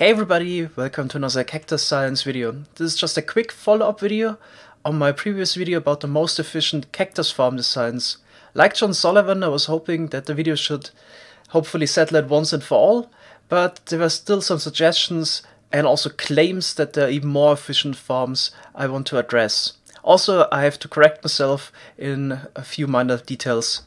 Hey everybody, welcome to another cactus science video. This is just a quick follow-up video on my previous video about the most efficient cactus farm designs. Like John Sullivan, I was hoping that the video should hopefully settle it once and for all, but there were still some suggestions and also claims that there are even more efficient farms I want to address. Also, I have to correct myself in a few minor details.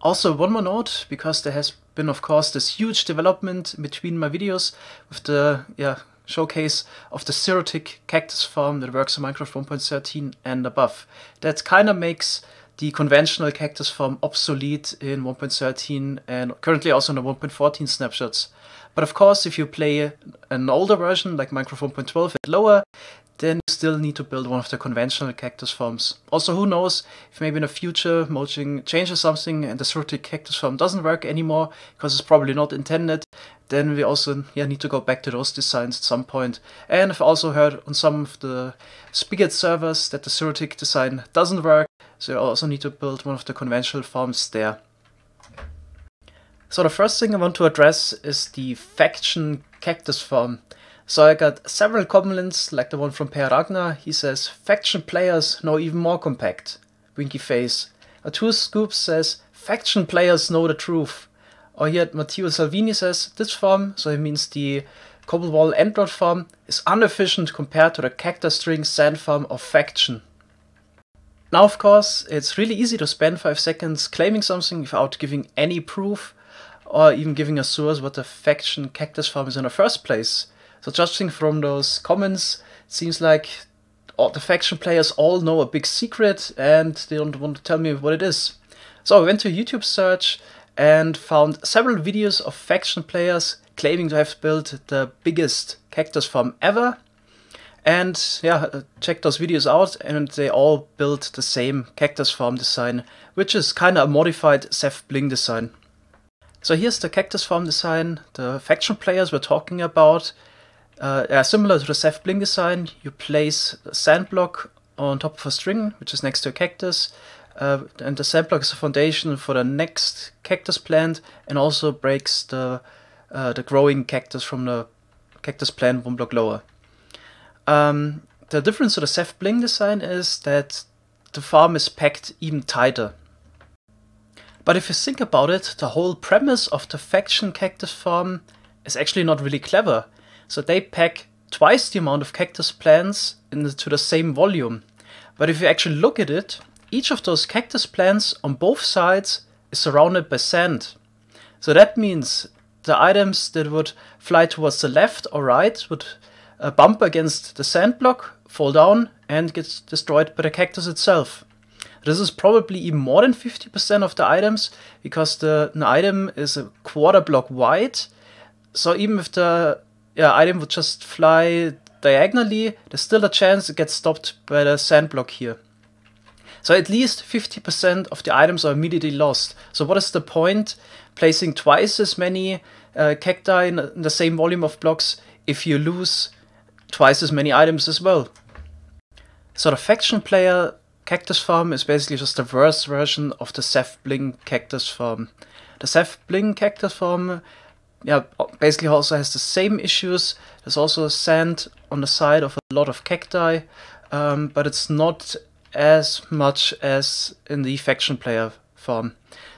Also, one more note, because there has been, of course, this huge development between my videos with the yeah showcase of the Zero-tick cactus farm that works on Minecraft 1.13 and above. That kind of makes the conventional cactus farm obsolete in 1.13 and currently also in the 1.14 snapshots. But of course, if you play an older version like Minecraft 1.12 and lower, then you still need to build one of the conventional cactus forms. Also, who knows if maybe in the future Mojang changes something and the Zero-tick cactus form doesn't work anymore because it's probably not intended, then we also yeah, need to go back to those designs at some point. And I've also heard on some of the Spigot servers that the Zero-tick design doesn't work, so you also need to build one of the conventional forms there. So the first thing I want to address is the faction cactus farm. So I got several comments, like the one from Per Ragnar. He says, faction players know even more compact. Winky face. Two Scoops says, faction players know the truth. Or here Matteo Salvini says, this farm, so he means the Cobblewall Endrod farm, is inefficient compared to the Cactus String Sand farm of faction. Now of course, it's really easy to spend 5 seconds claiming something without giving any proof or even giving a source what the faction cactus farm is in the first place. So judging from those comments, it seems like all the faction players all know a big secret and they don't want to tell me what it is. So I went to YouTube search and found several videos of faction players claiming to have built the biggest cactus farm ever. And yeah, uh, check those videos out and they all built the same cactus farm design, which is kind of a modified Zeph Bling design. So here's the cactus farm design the faction players were talking about. Uh, similar to the Bling design, you place a sand block on top of a string, which is next to a cactus, uh, and the sand block is the foundation for the next cactus plant, and also breaks the uh, the growing cactus from the cactus plant one block lower. Um, the difference to the Bling design is that the farm is packed even tighter. But if you think about it, the whole premise of the faction cactus farm is actually not really clever. So they pack twice the amount of cactus plants into the same volume. But if you actually look at it, each of those cactus plants on both sides is surrounded by sand. So that means the items that would fly towards the left or right would uh, bump against the sand block, fall down, and get destroyed by the cactus itself. This is probably even more than 50% of the items because the an item is a quarter block wide. So even if the yeah, item would just fly diagonally, there's still a chance it gets stopped by the sand block here. So at least 50% of the items are immediately lost. So what is the point placing twice as many uh, cacti in, in the same volume of blocks if you lose twice as many items as well? So the faction player cactus farm is basically just a worse version of the Zeph Bling cactus farm. The Zeph Bling cactus farm yeah, basically also has the same issues. There's also sand on the side of a lot of cacti, um, but it's not as much as in the faction player farm.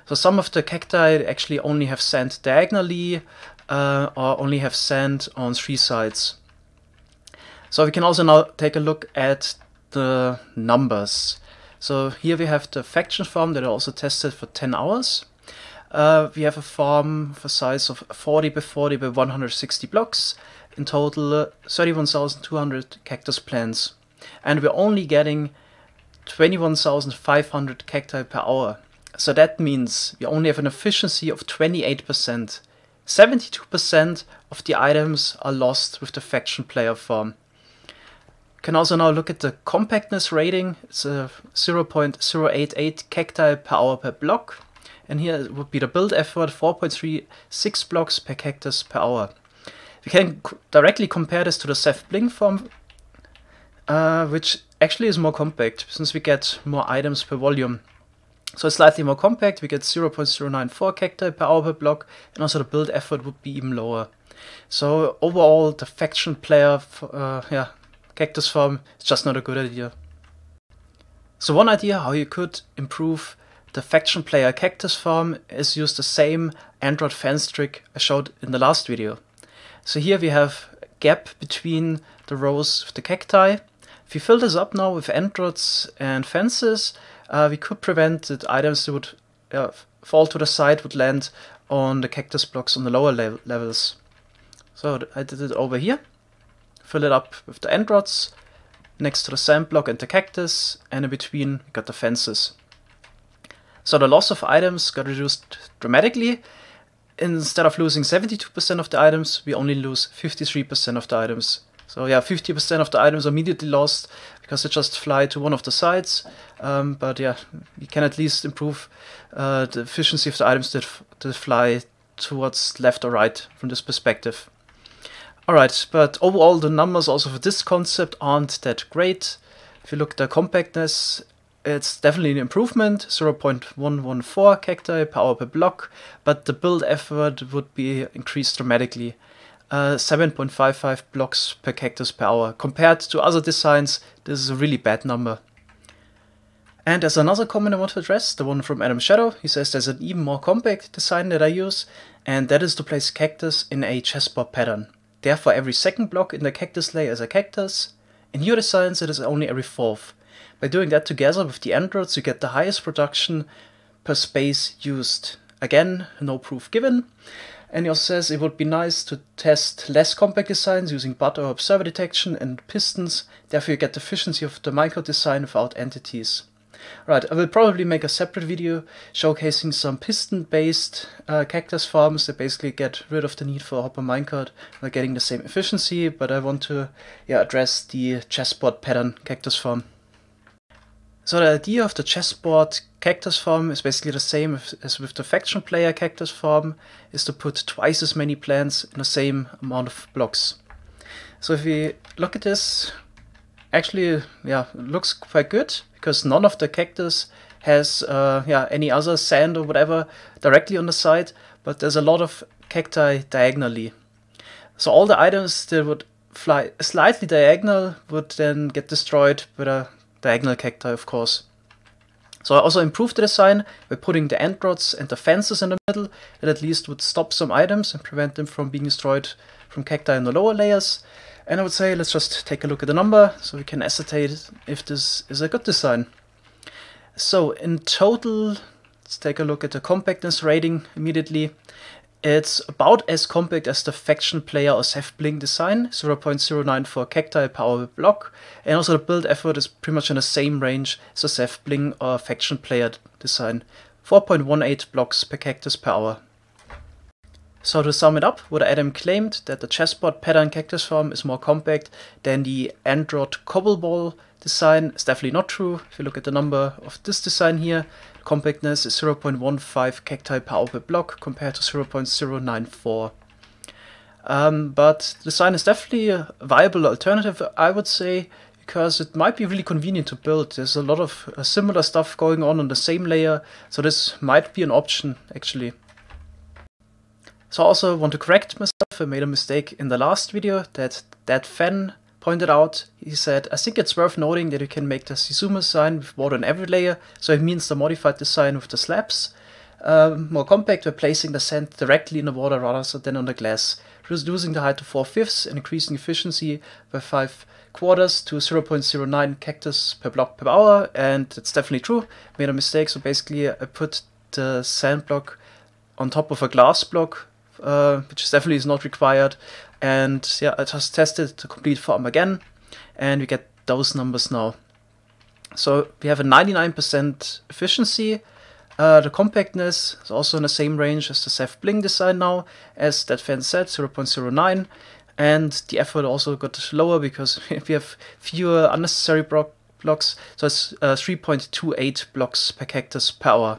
So some of the cacti actually only have sand diagonally uh, or only have sand on three sides. So we can also now take a look at the numbers. So here we have the faction farm that I also tested for 10 hours. Uh, we have a farm of a size of 40 by 40 by 160 blocks. In total, uh, 31,200 cactus plants. And we're only getting 21,500 cacti per hour. So that means we only have an efficiency of 28%. 72% of the items are lost with the faction player farm. Can also now look at the compactness rating. It's a 0.088 cacti per hour per block and here would be the build effort 4.36 blocks per cactus per hour. We can directly compare this to the Zeph Bling form, uh, which actually is more compact since we get more items per volume. So it's slightly more compact, we get 0.094 cacti per hour per block, and also the build effort would be even lower. So overall, the faction player, uh, yeah, cactus farm is just not a good idea. So one idea how you could improve the faction player cactus farm is used the same end rod fence trick I showed in the last video. So here we have gap between the rows of the cacti. If we fill this up now with end rods and fences, uh, we could prevent that items that would uh, fall to the side would land on the cactus blocks on the lower le levels. So I did it over here. Fill it up with the end rods, next to the sand block and the cactus, and in between we got the fences. So the loss of items got reduced dramatically. Instead of losing 72% of the items, we only lose 53% of the items. So yeah, 50% of the items are immediately lost because they just fly to one of the sides. Um, but yeah, we can at least improve uh, the efficiency of the items that, that fly towards left or right from this perspective. Alright, but overall the numbers also for this concept aren't that great. If you look at the compactness, it's definitely an improvement, 0.114 cacti per hour per block, but the build effort would be increased dramatically. Uh, 7.55 blocks per cactus per hour. Compared to other designs, this is a really bad number. And there's another comment I want to address, the one from Adam Shadow. He says there's an even more compact design that I use, and that is to place cactus in a chessboard pattern. Therefore, every second block in the cactus layer is a cactus. In your designs, it is only every fourth. By doing that together with the end rods, you get the highest production per space used. Again, no proof given. Also says it would be nice to test less compact designs using butter or observer detection and pistons. Therefore, you get the efficiency of the micro design without entities. Right, I will probably make a separate video showcasing some piston-based uh, cactus farms that basically get rid of the need for a hopper minecart while getting the same efficiency, but I want to yeah, address the chessboard pattern cactus farm. So the idea of the chessboard cactus farm is basically the same as with the faction player cactus farm, is to put twice as many plants in the same amount of blocks. So if we look at this, actually, yeah, looks quite good because none of the cactus has uh, yeah any other sand or whatever directly on the side, but there's a lot of cacti diagonally. So all the items that would fly slightly diagonal would then get destroyed a diagonal cacti, of course. So I also improved the design by putting the end rods and the fences in the middle that at least would stop some items and prevent them from being destroyed from cacti in the lower layers. And I would say let's just take a look at the number so we can ascertain if this is a good design. So in total, let's take a look at the compactness rating immediately. It's about as compact as the Faction Player or Ceph Bling design, 0.09 for cacti power block, and also the build effort is pretty much in the same range as the Ceph Bling or Faction Player design, 4.18 blocks per cactus per hour. So to sum it up, what Adam claimed that the chessboard pattern cactus farm is more compact than the end rod cobble wall design is definitely not true. If you look at the number of this design here, compactness is 0.15 cacti per block compared to 0.094. Um, but the design is definitely a viable alternative, I would say, because it might be really convenient to build. There's a lot of uh, similar stuff going on on the same layer, so this might be an option actually. So I also want to correct myself, I made a mistake in the last video that that Fan pointed out. He said, I think it's worth noting that you can make the Zizuma design with water on every layer, so it means the modified design with the slabs. Um, more compact by placing the sand directly in the water rather than on the glass, reducing the height to 4 fifths and increasing efficiency by 5 quarters to 0.09 cactus per block per hour, and it's definitely true. Made a mistake, so basically I put the sand block on top of a glass block uh, which definitely is not required. And yeah, I just tested the complete farm again, and we get those numbers now. So we have a 99% efficiency. Uh, the compactness is also in the same range as the Ceph Bling design now, as that fan said, 0.09. And the effort also got lower because we have fewer unnecessary blocks, so it's uh, 3.28 blocks per cactus per hour.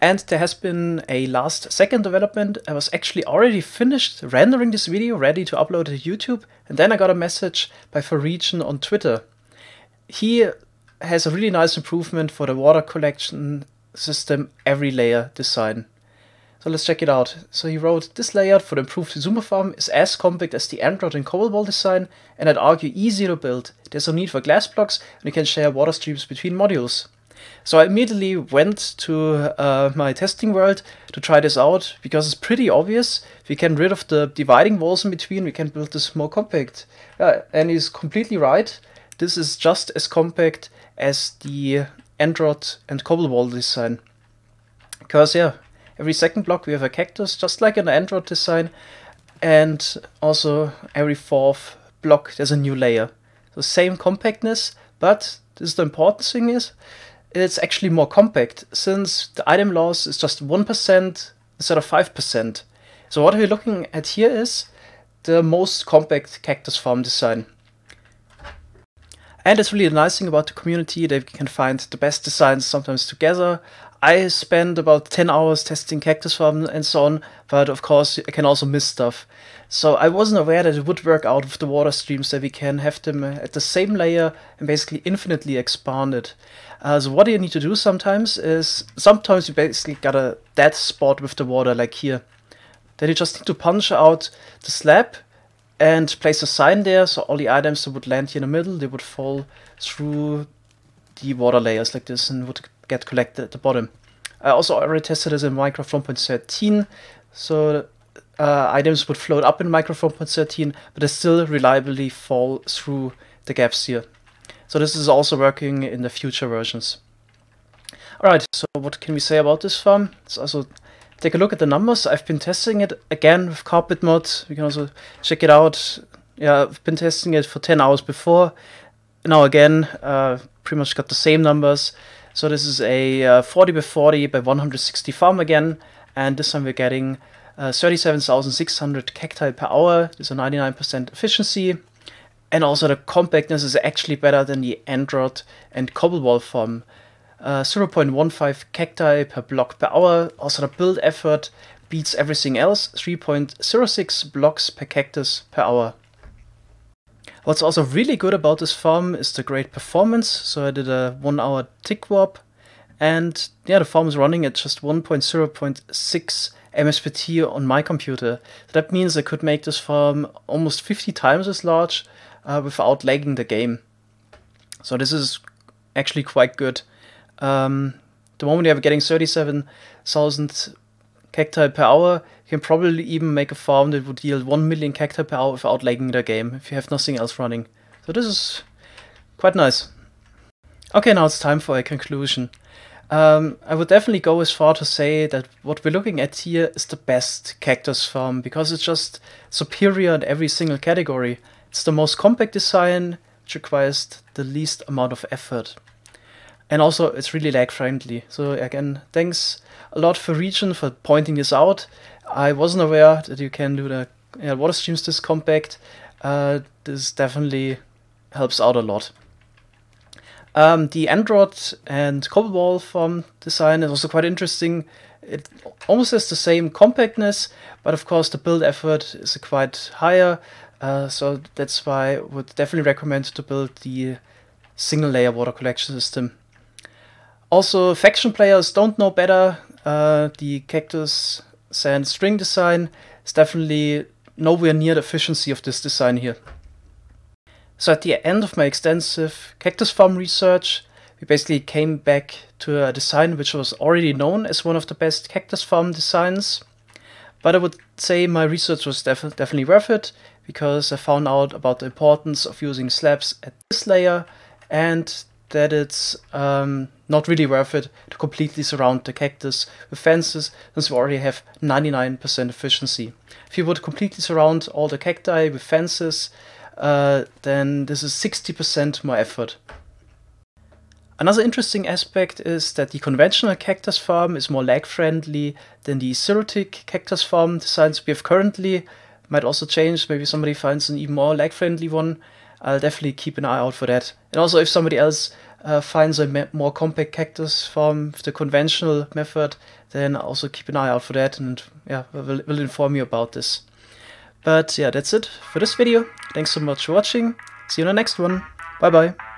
And there has been a last second development. I was actually already finished rendering this video, ready to upload to YouTube. And then I got a message by Forregion on Twitter. He has a really nice improvement for the water collection system every layer design. So let's check it out. So he wrote, this layout for the improved Zoomer farm is as compact as the end rod and cobble design, and I'd argue easier to build. There's no need for glass blocks, and you can share water streams between modules. So I immediately went to uh, my testing world to try this out, because it's pretty obvious. We can rid of the dividing walls in between, we can build this more compact. Uh, and he's completely right. This is just as compact as the end rod and cobble design. Because yeah, every second block we have a cactus, just like in the end rod design, and also every fourth block there's a new layer. So same compactness, but this is the important thing is, it's actually more compact, since the item loss is just 1% instead of 5%. So what we're looking at here is the most compact cactus farm design. And it's really a nice thing about the community that we can find the best designs sometimes together. I spend about 10 hours testing cactus farm and so on, but of course I can also miss stuff. So I wasn't aware that it would work out with the water streams that we can have them at the same layer and basically infinitely expanded. Uh, so what you need to do sometimes is, sometimes you basically got a dead spot with the water like here. Then you just need to punch out the slab and place a sign there so all the items that would land here in the middle they would fall through the water layers like this and would get collected at the bottom. I also already tested this in Minecraft 1.13 so uh, items would float up in Minecraft 1.13 but they still reliably fall through the gaps here. So this is also working in the future versions. Alright, so what can we say about this farm? It's also take a look at the numbers. I've been testing it again with Carpet Mod. You can also check it out. Yeah, I've been testing it for 10 hours before. Now again, uh, pretty much got the same numbers. So this is a uh, 40 by 40 by 160 farm again. And this time we're getting uh, 37,600 cacti per hour. A 99% efficiency. And also the compactness is actually better than the end rod and Cobblewall farm uh, 0.15 cacti per block per hour. Also the build effort beats everything else, 3.06 blocks per cactus per hour. What's also really good about this farm is the great performance. So I did a one hour tick warp and yeah, the farm is running at just 1.0.6 MSPT on my computer. So that means I could make this farm almost 50 times as large uh, without lagging the game. So this is actually quite good. Um, the moment you are getting 37,000 cacti per hour, can probably even make a farm that would yield 1 million cacti per hour without lagging the game, if you have nothing else running. So this is quite nice. Okay, now it's time for a conclusion. Um, I would definitely go as far to say that what we're looking at here is the best cactus farm, because it's just superior in every single category. It's the most compact design, which requires the least amount of effort and also it's really lag friendly. So again, thanks a lot for Region for pointing this out. I wasn't aware that you can do the yeah, water streams this compact. Uh, this definitely helps out a lot. Um, the end rod and cobble farm design is also quite interesting. It almost has the same compactness, but of course the build effort is quite higher. Uh, so that's why I would definitely recommend to build the single layer water collection system. Also, faction players don't know better. Uh, the Cactus Sand string design is definitely nowhere near the efficiency of this design here. So at the end of my extensive cactus farm research, we basically came back to a design which was already known as one of the best cactus farm designs. But I would say my research was def definitely worth it, because I found out about the importance of using slabs at this layer and that it's um, not really worth it to completely surround the cactus with fences since we already have 99% efficiency. If you would completely surround all the cacti with fences, uh, then this is 60% more effort. Another interesting aspect is that the conventional cactus farm is more lag friendly than the Zero-Tick cactus farm designs we have currently. Might also change, maybe somebody finds an even more lag friendly one. I'll definitely keep an eye out for that. And also if somebody else uh, finds a more compact cactus with the conventional method, then also keep an eye out for that and yeah, we'll, we'll inform you about this. But yeah, that's it for this video. Thanks so much for watching. See you in the next one. Bye bye.